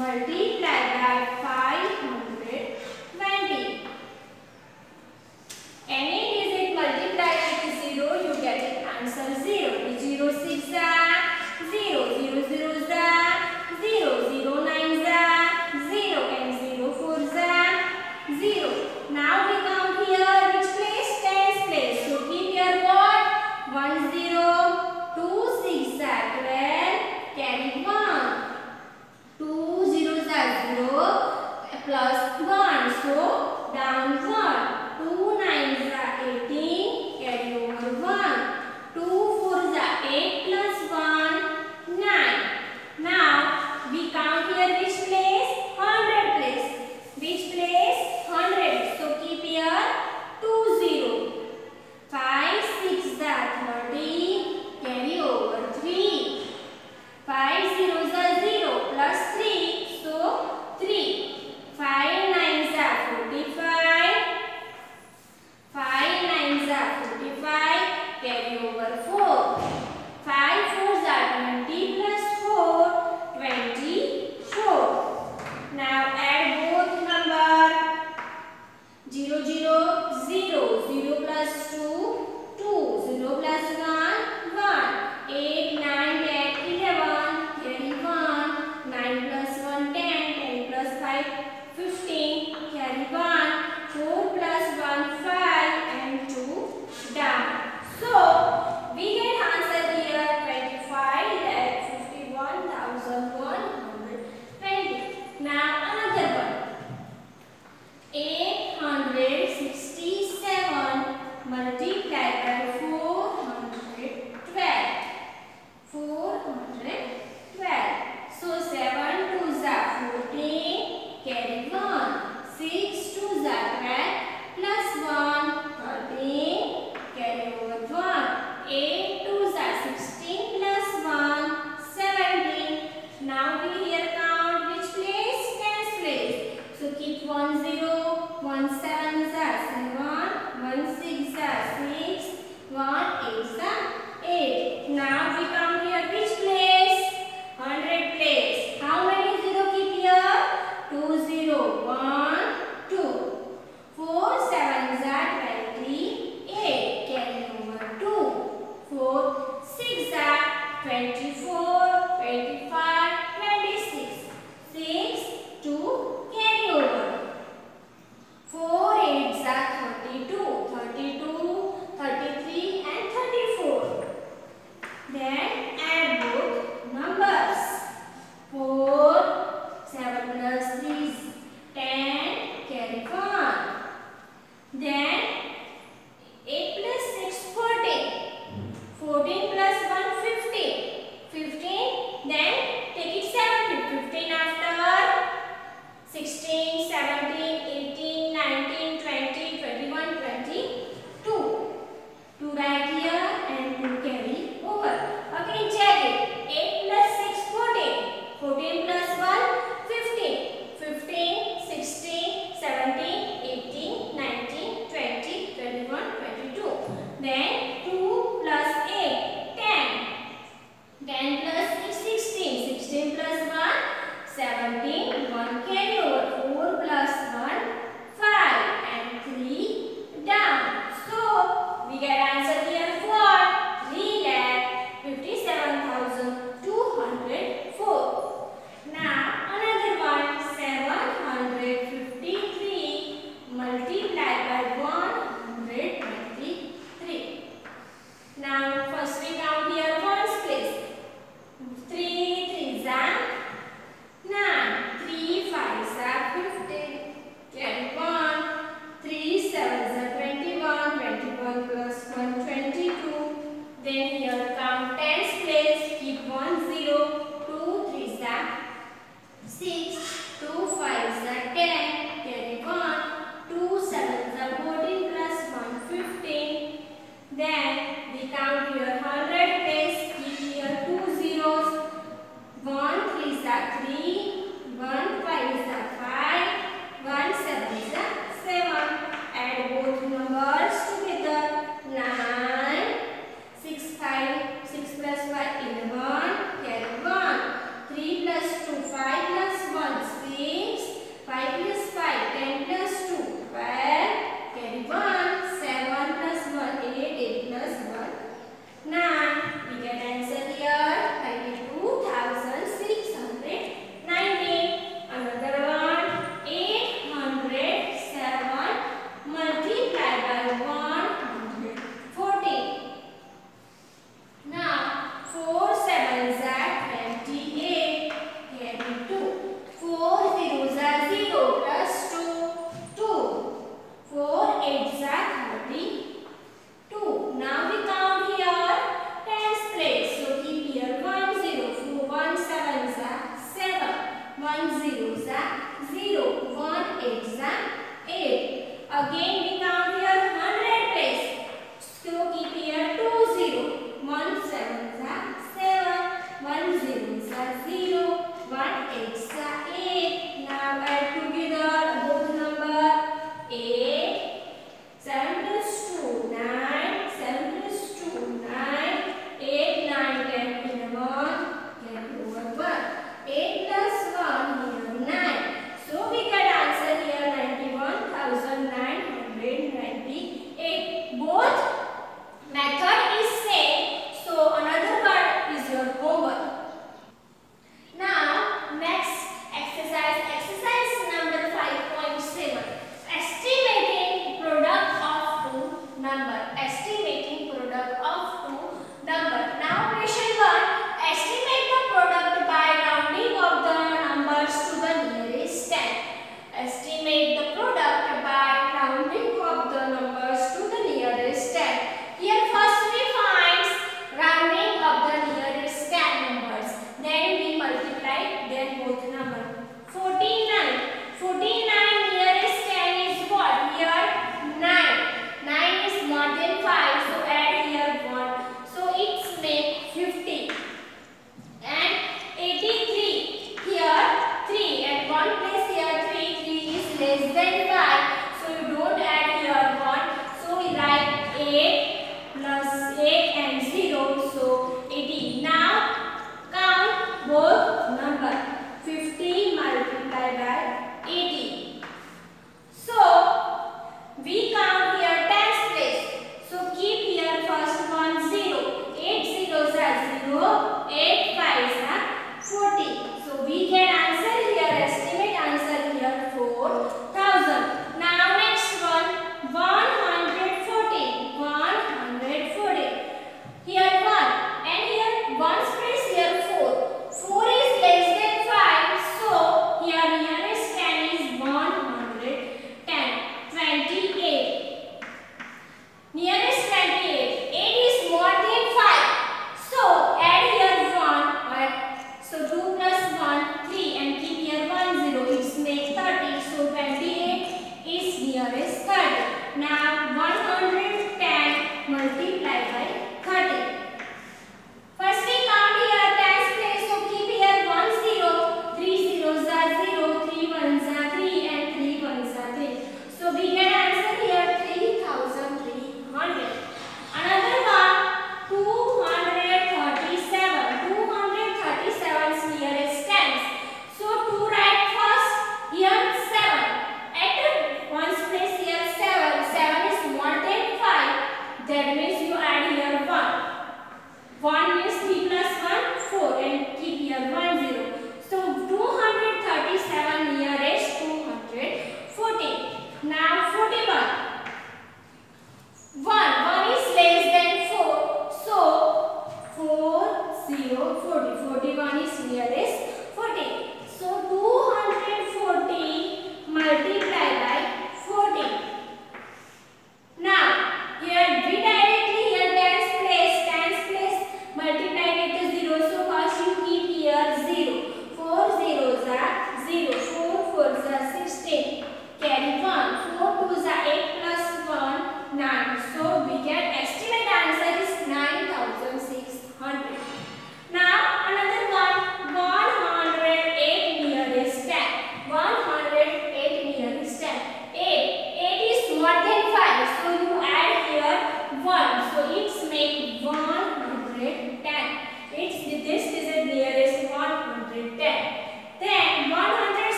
multiply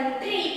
Juan 3.